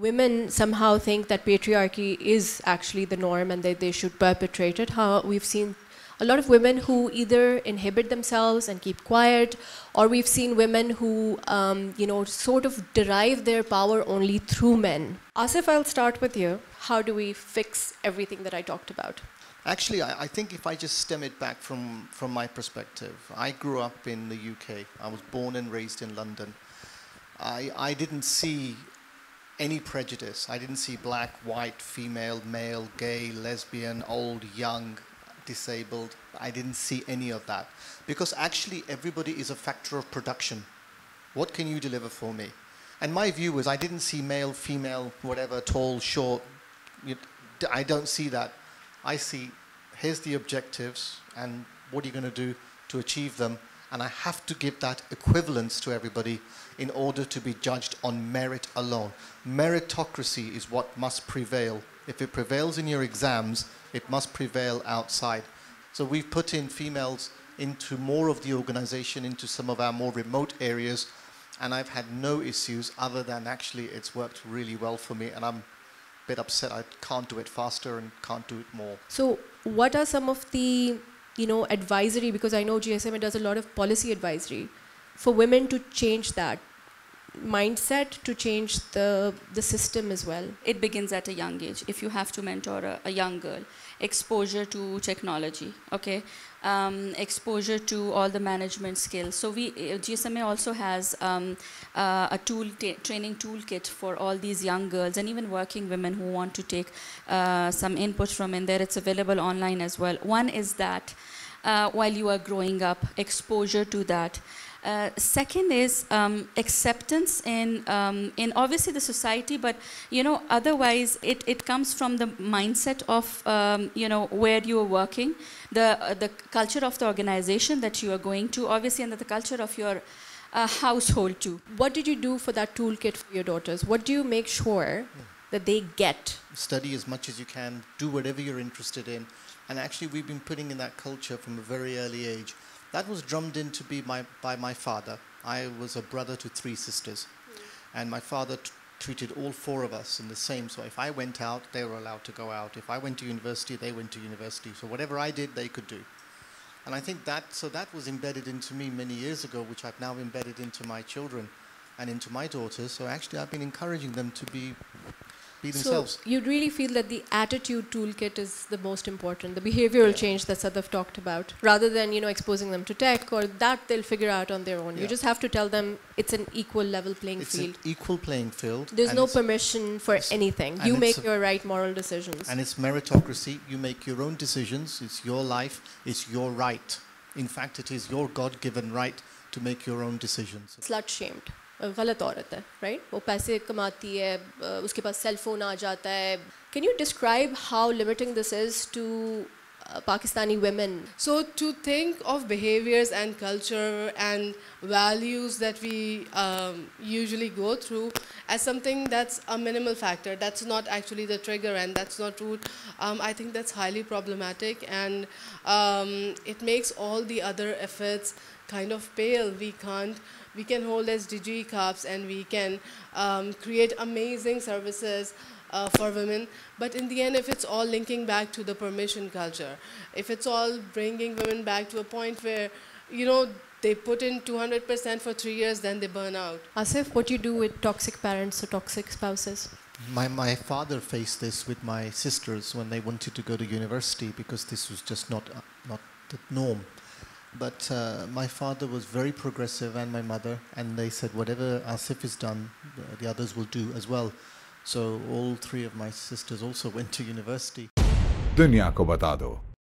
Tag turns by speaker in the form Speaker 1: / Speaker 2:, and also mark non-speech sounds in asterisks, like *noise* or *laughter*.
Speaker 1: women somehow think that patriarchy is actually the norm and that they should perpetrate it. How we've seen a lot of women who either inhibit themselves and keep quiet, or we've seen women who, um, you know, sort of derive their power only through men. Asif, I'll start with you. How do we fix everything that I talked about?
Speaker 2: Actually, I, I, think if I just stem it back from, from my perspective, I grew up in the UK. I was born and raised in London. I, I didn't see any prejudice. I didn't see black, white, female, male, gay, lesbian, old, young, disabled. I didn't see any of that. Because actually, everybody is a factor of production. What can you deliver for me? And my view was I didn't see male, female, whatever, tall, short. I don't see that. I see here's the objectives and what are you going to do to achieve them and I have to give that equivalence to everybody in order to be judged on merit alone. Meritocracy is what must prevail. If it prevails in your exams, it must prevail outside. So we've put in females into more of the organization, into some of our more remote areas, and I've had no issues other than actually it's worked really well for me, and I'm a bit upset I can't do it faster and can't do it more.
Speaker 1: So what are some of the you know, advisory, because I know GSMA does a lot of policy advisory, for women to change that mindset to change the the system as well.
Speaker 3: It begins at a young age. If you have to mentor a, a young girl exposure to technology okay? Um, exposure to all the management skills. So we uh, gsma also has um, uh, a tool training toolkit for all these young girls and even working women who want to take uh, some input from in there. It's available online as well. One is that uh, while you are growing up exposure to that uh, second is um, acceptance in, um, in obviously the society, but you know, otherwise it, it comes from the mindset of, um, you know, where you are working, the, uh, the culture of the organization that you are going to, obviously, and the culture of your uh, household too.
Speaker 1: What did you do for that toolkit for your daughters? What do you make sure that they get?
Speaker 2: Study as much as you can, do whatever you're interested in. And actually, we've been putting in that culture from a very early age. That was drummed into me by, by my father. I was a brother to three sisters. And my father treated all four of us in the same. So if I went out, they were allowed to go out. If I went to university, they went to university. So whatever I did, they could do. And I think that, so that was embedded into me many years ago, which I've now embedded into my children and into my daughters. So actually, I've been encouraging them to be be themselves.
Speaker 1: So you really feel that the attitude toolkit is the most important, the behavioral yeah. change that Sadaf talked about, rather than you know exposing them to tech or that they'll figure out on their own. Yeah. You just have to tell them it's an equal level playing
Speaker 2: it's
Speaker 1: field.
Speaker 2: It's an equal playing field.
Speaker 1: There's no permission for anything. You make your right moral decisions.
Speaker 2: And it's meritocracy. You make your own decisions. It's your life. It's your right. In fact, it is your God-given right to make your own decisions.
Speaker 1: Slut shamed. गलत औरत है right वो पैसे कमाती है, उसके पास cell phone आ जाता है। Can you describe how limiting this is to Pakistani women.
Speaker 4: So to think of behaviors and culture and values that we um, usually go through as something that's a minimal factor, that's not actually the trigger and that's not root, um, I think that's highly problematic and um, it makes all the other efforts kind of pale. We can't we can hold SDG cups and we can um, create amazing services uh, for women. But in the end, if it's all linking back to the permission culture, if it's all bringing women back to a point where, you know, they put in 200% for three years, then they burn out.
Speaker 1: Asif, what do you do with toxic parents or toxic spouses?
Speaker 2: My, my father faced this with my sisters when they wanted to go to university because this was just not, uh, not the norm. But uh, my father was very progressive and my mother, and they said whatever Asif has done, the others will do as well. So all three of my sisters also went *laughs* to university.
Speaker 5: दुनिया को बता दो